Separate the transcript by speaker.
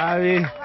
Speaker 1: Gaby.